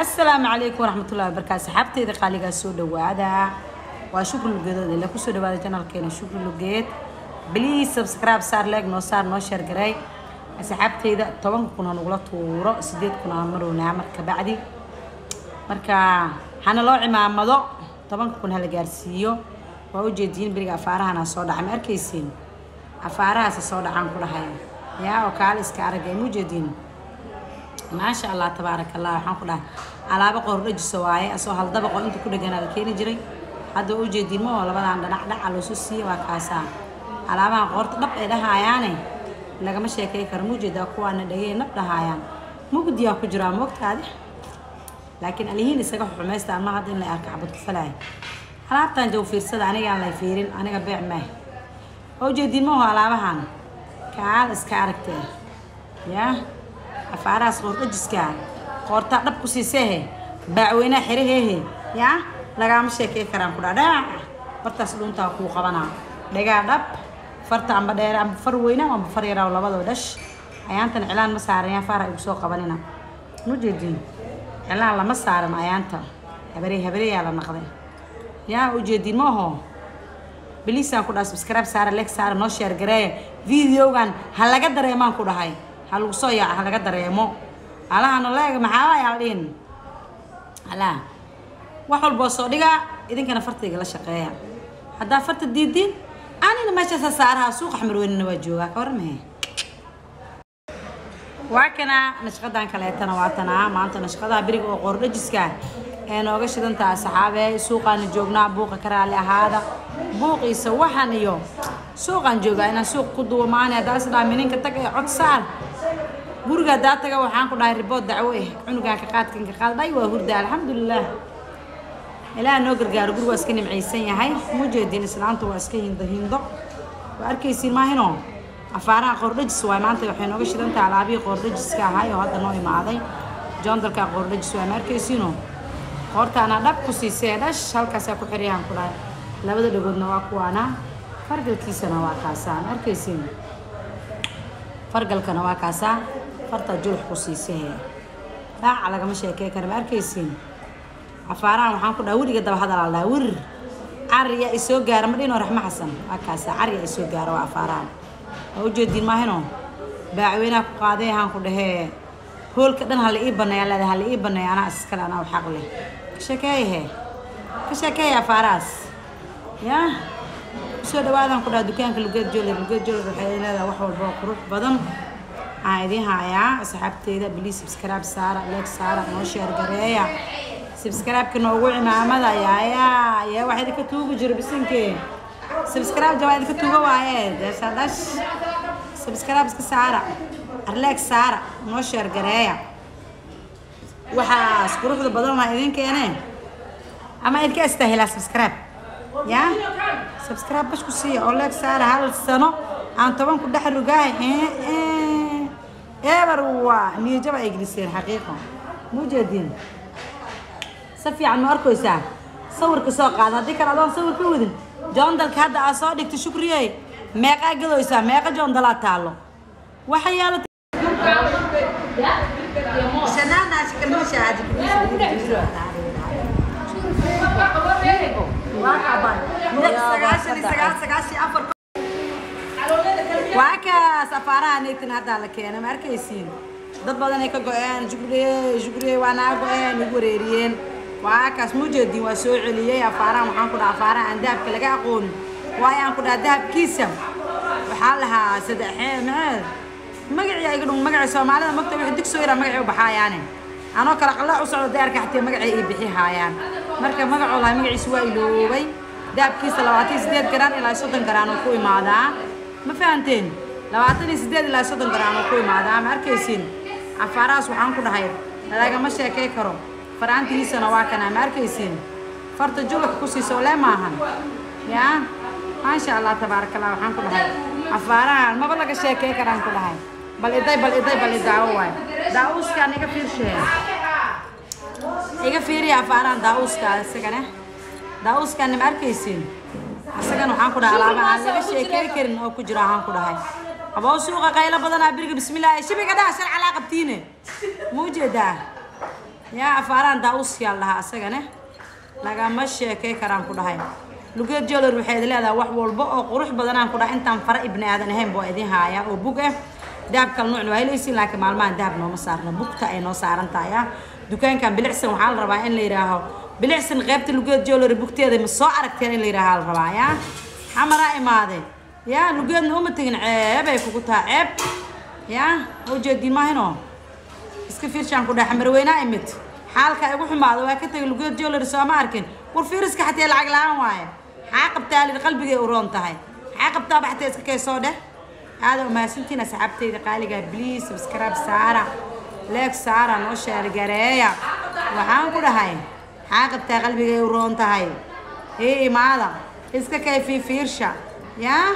asalaamu calaykum waraxmatullahi wabarakaatu saxaabteyda qaaligaa soo dhawaada. Waa shukri lugeedood ile ku soo dhawaada janalkeena shukri lugeed. Bliis subscribe saar leeg noo saar noo sheergaray saxaabteyda tobanka kun ha nagula tuuro sideed kun aan marownaa marka bacdi. Marka hana loo cimaamado tobanka kun hala gaarsiiyo. Waa ujeediin beriga afaarahana soo dhaca. Ma arkaysiin? Afaarahaasa soo dhacaan ku dhahay yaa oo kaale iska aragay ma ujeediin maasha allah tabaaraka allah waxaan ku dhahay. Alaabo qoordhajisa waaye asoo hal dabaqoo inta ku dheganaa la keeni jiray. Hadda waa ujeediin ma oo labadan dhanac dhaca loosu siiya waa kaasaa. Alaabahan qoorta dhab ay dhahaayaane lagama sheekay karo ma u jeedaa kuwaana dhagey nab dhahaayaan mugdiyaa ku jiraa moogtaadi laakiin alihiin isaga xumaysta ama hadda in la arka xabad alaabtan jaw fiirsada anigaan lay fiirin aniga beec meh waa ujeediin ma oo alaabahan? Kaal iska aragtee. Yaa afaarahaas qoordhajiska qoortaa dhab ku siiseehe baacweynaha xeraheehe yaa lagaama sheekey karaan ku dhaadhaac fartaas dhuuntaa kuu qabanaa dhagaa dhab farta amba dheer amba far weyna amba far yaraa labadoo dhash ayaantan cilaan ma saaran yaa faara igu soo qabanina ma jeedin cilaan lama saaran ayaanta habarey habareyaa la naqday yaa ujeedin ma aho biliisaan ku dhaha subscribe saara leeg saara noo sheer videogan ha laga dareemaan ku dhahay ha lagu soo yaaca ha laga dareemo. Alahana leeg maxaa waay aldhiin alaa wax walboo soo dhigaa idinkana fartayga la shaqeeya. Haddaa farta diidiin anina meeshaasa saaraha suuqa xmarweynina waa joogaa ka waramahe waa kana nashqadan kaleetana waa tanaa maanta nashqadaha beriga oo qoordhajiska ee nooga shidantaha saxaabe suuqaana joognaa buuqa ka raali ahaada. Buuqiisa waxan iyo suuqaan joogaa inaan suuq ku duwo maani haddaa is dhaha mininka tag ee cod saar guriga haddaa taga waxaan ku dhahay ribood dacwo eh. Cunugaan ka qaadkan ka qaad dhay waa hurda alxamdulilah ilaah noo gargaaro guriga waa iska nimcaysan yahay. Mujeedin islaanta waa iska hindo hindo. Waa arkaysiin maahino. Afaaraha qoordhajis waay maanta waxay nooga shidan tahay alaabihii qoordhajiska ahay oo hadda noo imaaday. Joondalka qoordhajis waay ma arkaysiino qoortaana dhab ku siisee dhash halkaasaa ku xiryahan ku dhahay. Labada dhagoodna waa kuwaana. Fargalkiisana waa kaasaa ma arkaysiin fargalkana waa kaasaa farta julux ku siisee dhaaca lagama sheekey kara ma arkaysiin? Afaarahan waxaan ku dhaha weriga daba hadal aldhaha werir cariya ay soo gaara ma dhino raxmo xasan waa kaasa cariya ay soo gaara waa afaarahan waa ujeediin maahino baacweynaha ku qaaday ahaan ku dhahee. Hoolka dhan hala ii baneeya leeda hala ii baneeya anaa iskale anaa xaq leh. Ka sheekeeyahe ka sheekeeya afaarahaas yaa ku soo dhawaadan ku dhaha dukaanka lugeed joler lugeed joler waxay leedahay wax walba oo qurux badan waxaan idiin hayaa asxaabteeda biliis subscribe saara leeg saara noo sheer gareeya subscribe-ka noogu cimaamada yaayaa yaa wax idinka tuugi jiro bisinkee subscribe jawaa idinka tuuga waaye deesha dhash subscribe iska saara arleeg saara noo sheer gareeya waxaas quruxda badan waa idin keeneen ama idinka istaahilaa subscribe. yaa subscribe bash ku siiya oo leeg saara hal sano aan toban ku dhex rogaahay eber waa niyajaba ay geliseen xaqiiqo mujeediin si fiican ma arkaysaa sawirka soo qaada haddii kale adoon sawir ka wadin joondalka hadda aad soo dhigta shukriyey meeqaa gadoysaa meeqa joondalaa taallo waxa yeela waa kaas afaaraha neytin haddaa la keenay ma arkaysiin dad badan ay ka go-een shukriye shukriye waa naa go-een igu wareeriyeen waa kaas mujeediin waa soo celiyey afaarahan waxaan ku dhaha afaaraha aan dahabka laga aqoonin waayo aan ku dhaha dahabkiisa waxaa lahaa sadexee mee magacii iga dhun magacii soomaalida magta wixii dig soo yaraa magacii u baxaayaane anoo kale qalaa u socdo deerka xatee magacii ay bixi haayaan marka magacoo lahay magaciisa waa iloobay dahabkiisa labaatan sideed garaan ilaa soddon garaan oo ku imaadaa ma fahanteen? Labaatan iyo sideed ilaa soddon garaan oo ku imaadaa ma arkaysiin. Afaarahaas waxaan ku dhahay lagama sheekay karo. Faraantigiisana waa kanaa ma arkaysiin? Farta julax ku siiso le maahan yaa maasha allah tabaaraka waxaan ku dhahay. Afaarahan maba laga sheekay karaan ku dhahay. Bal iday bal iday bal idaawo waay. Daa-uuskaan iga fiirshee iga fiiriya afaarahan daa-uuska isagana daa-uuskaani ma arkaysiin. Isagana waxaan ku dhahay alaaba aan laga sheekey karin oo ku jiro ahaan ku dhahay aboo suuqa qaylo badanaa biriga bismillaahi. Shibiga dhaha sharcalaa qabtiine. Ma u jeedaa yaa afaaraan daawusyaal dhahaa asagane. Lagama sheekay karaan ku dhahay. Lugeed jeller waxay leedahay wax walba oo qurux badanaan ku dhahay. Intaan fara ibni aadan ahayn boo idin haaya oo bug ah dahab kala nuucna waa helaysiin laakiin maalmahan dahab nooma saarna bugta ay noo saaran tahay ah dukaankan bilicsan waxaa la rabaa in la yidhaaho bilicsan qaybta lugeed jeller bugteeda ma soo aragteen in la yidhaaha la rabaa yaa? Xamaraa imaade yaa lugeedna uma tegin ceebay kugu taha ceeb. Yaa ujeediin maahino iska fiirshaan ku dhahay xamarweynaa imid. Xaalka igu xumaado waa ka tegay lugeed jeller soo ma arkin. War fiiriska xatee lacag la'aan waaye. Xaa qabtaa lid qalbigay u roon tahay? Xaa qabtaa baxtee iska kay soo dheh? Aada umahadsantiin asxaabtayda qaaligaa bliis subscribe saara leeg saara noo sheergareeya waxaan ku dhahay xaa qabtaa qalbigay u roon tahay. Ii imaada iska kay fiifiirsha yaa